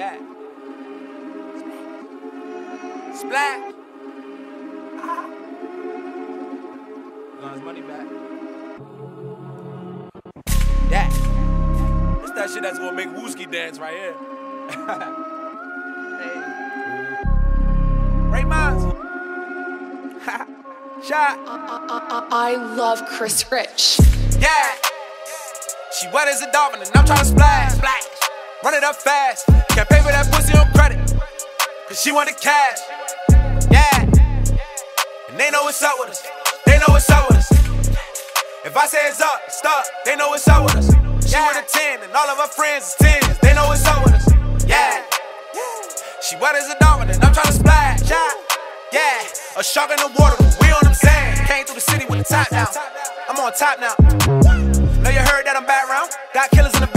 Yeah. Splash. Got his money back. Yeah. It's that shit that's gonna make Wooski dance right here. hey. Ray Miles. Shot. I love Chris Rich. Yeah. She wet as a dolphin and I'm tryna splash. Splash. Run it up fast. Can't pay for that pussy on credit. Cause she want the cash. Yeah. And they know what's up with us. They know what's up with us. If I say it's up, it's up. They know what's up with us. She with a 10 and all of her friends is 10s. They know what's up with us. Yeah. She wet as a dolphin and I'm tryna splash. Yeah. A shark in the water, we on them sand. Came through the city with the top down. I'm on top now. Know you heard that I'm back round. Got killers in the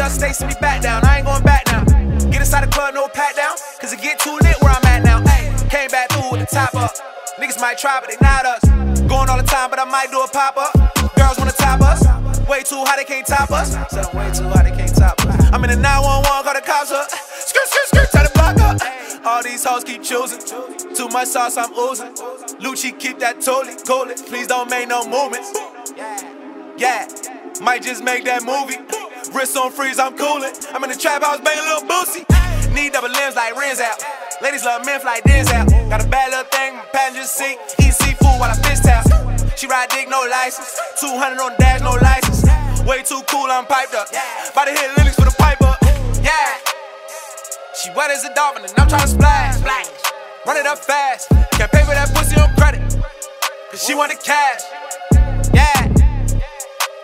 up, stay, me back down. I ain't going back now. Get inside the club, no pat down. Cause it get too lit where I'm at now. Ay, came back through with the top up. Niggas might try, but they not us. Going all the time, but I might do a pop up. Girls wanna top us. Way too high, they can't top us. Said I'm way too high, they can't top us. I'm in the 911, call the cops up. Skirt, skirt, skirt, tell the block up. All these hoes keep choosing. Too much sauce, I'm oozing. Lucci, keep that totally cool. Please don't make no movements. Yeah, might just make that movie. Wrist on freeze, I'm coolin'. I'm in the trap house, banging Lil Boosie. Need double limbs like Renzel. Ladies love men like Denzel. Got a bad little thing, my passenger seat. Eat seafood while I fish towel. She ride dick, no license. 200 on dash, no license. Way too cool, I'm piped up. About to hit lyrics for the pipe up. Yeah. She wet as a dolphin and I'm tryna splash. splash. Run it up fast. Can't pay for that pussy on credit. Cause she want the cash. Yeah.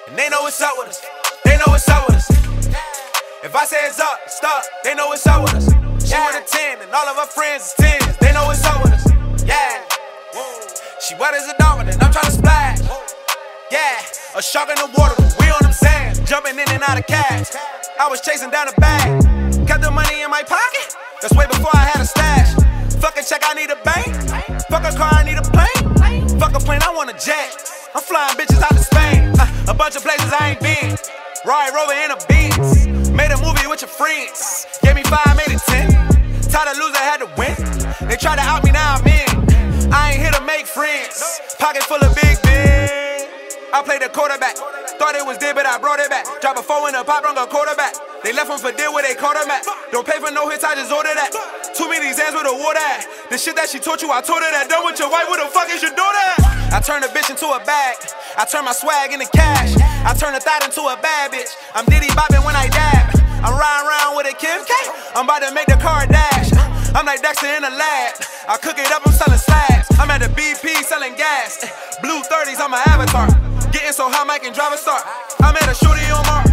And they know what's up with us. Know what's up with us. If I say it's up, it's up. They know what's up with us. She with a 10 and all of her friends is 10s. They know what's up with us. Yeah. She wet as a dolphin and I'm tryna splash. Yeah. A shark in the water, we on them sands. Jumping in and out of cash. I was chasing down a bag. Kept the money in my pocket. That's way before I had a stash. Fuck a check, I need a bank. Fuck a car, I need a plane. Fuck a plane, I want a jet. I'm flying bitches out to Spain. Uh, a bunch of places I ain't been. Ride Rover in a Beats. Made a movie with your friends. Gave me five, made it ten. Tired of losing, had to win. They try to out me, now I'm in. I ain't here to make friends. Pocket full of big big. I played the quarterback. Thought it was dead, but I brought it back. Drop a four in the pop, run a quarterback. They left him for dead where they caught him at. Don't pay for no hits, I just order that. Too many exams with a water at. The shit that she taught you, I told her that. Done with your wife, what the fuck is your daughter? I turned a bitch into a bag. I turn my swag into cash. I turn a thought into a bad bitch. I'm Diddy bopping when I dab. I'm riding around with a Kim K. I'm about to make the car dash. I'm like Dexter in the lab. I cook it up, I'm selling slabs. I'm at the BP selling gas. Blue 30s, I'm avatar. Getting so high, Mike can drive a start. I'm at a shorty on Mars.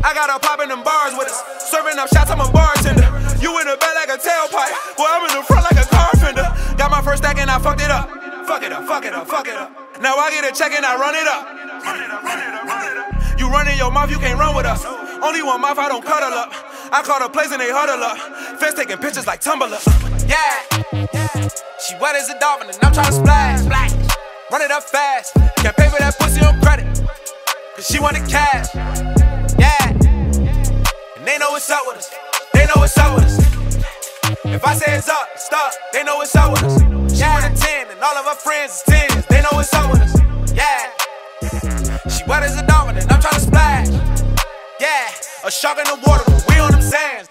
I got her popping them bars with us. Serving up shots, I'm a bartender. You in the back Fuck it up, fuck it up, fuck it up. Now I get a check and I run it up. Run it up, run it up, run it up. You run in your mouth, you can't run with us. Only one mouth, I don't cuddle up. I call the plays and they huddle up. Feds taking pictures like Tumblr. Yeah. She wet as a dolphin and I'm tryna splash. splash. Run it up fast. Can't pay for that pussy on credit. Cause she want the cash. Yeah. And they know what's up with us. They know what's up with us. If I say it's up, it's up. They know what's up with us. She with a 10 and all of her friends is 10s. They know what's up with us. Yeah. She wet as a dolphin and I'm tryna splash. Yeah. A shark in the water, but we on them sands.